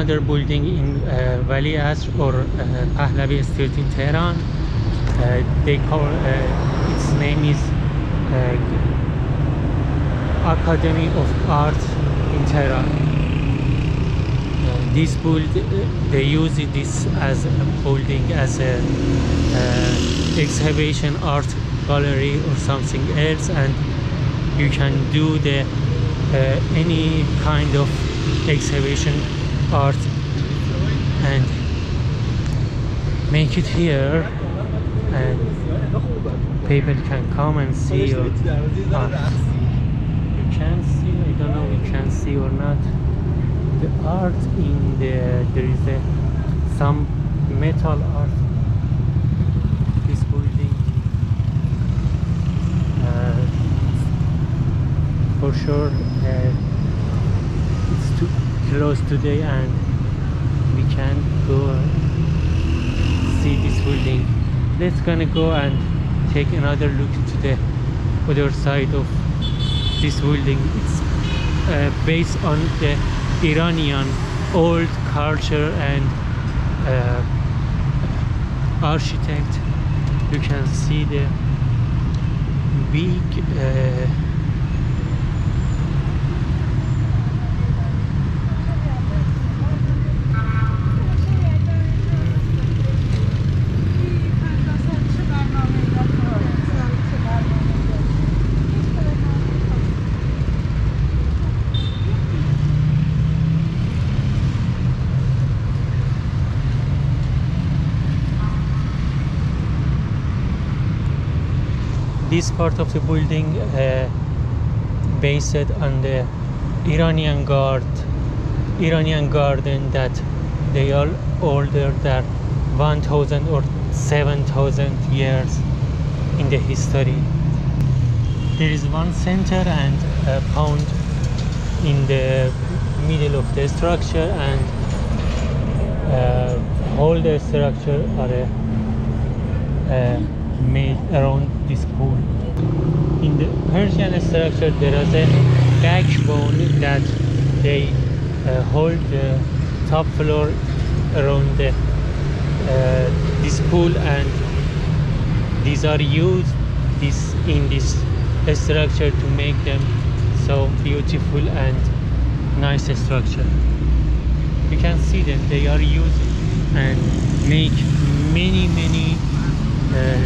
another building in uh, Vali Asr or uh, Pahlavi Street in Tehran. Uh, they call uh, its name is uh, Academy of Art in Tehran. Uh, this build, uh, they use this as a building as a exhibition art gallery or something else, and you can do the any kind of exhibition art and make it here. And people can come and see your art. You can see, I don't know you can see or not, the art in the, there is a, some metal art, this building. Uh, for sure uh, too close today and we can't go and see this building. Let's gonna go and take another look to the other side of this building. It's uh, based on the Iranian old culture and uh, architect. You can see the big uh, this part of the building uh, based on the Iranian guard Iranian garden that they are older than 1000 or 7000 years in the history. There is one center and a pond in the middle of the structure and uh, all the structure are uh, uh, made around this pool. In the Persian structure, there is a backbone that they uh, hold the top floor around the, uh, this pool, and these are used this in this structure to make them so beautiful and nice structure. You can see them; they are used and make many many Uh,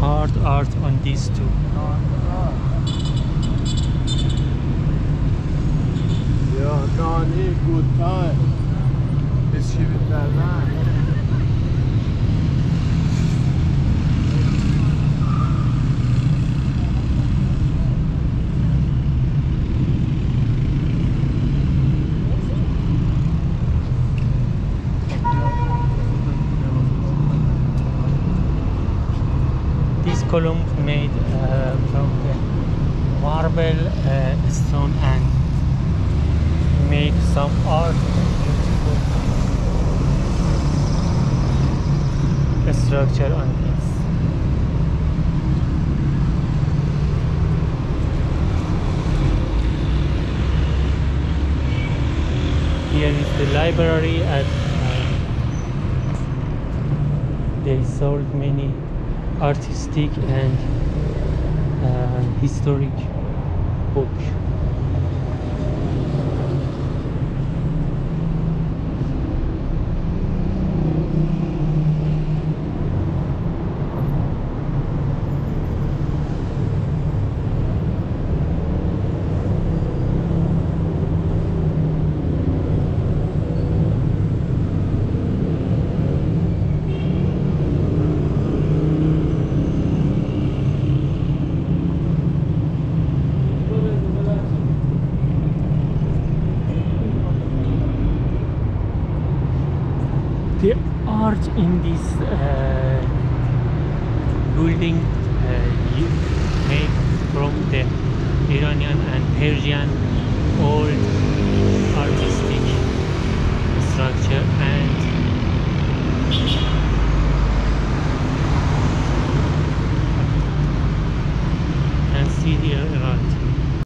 hard art on these two. یا نانی گودتای بسکیویت کردن This some art beautiful structure on this. Here is the library and uh, they sold many artistic and uh, historic book. The in this uh, building uh, made from the Iranian and Persian old artistic structure and can see here around